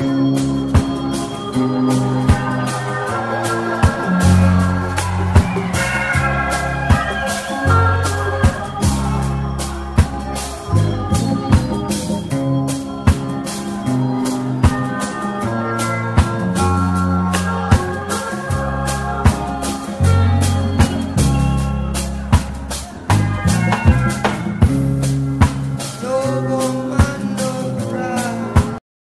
Música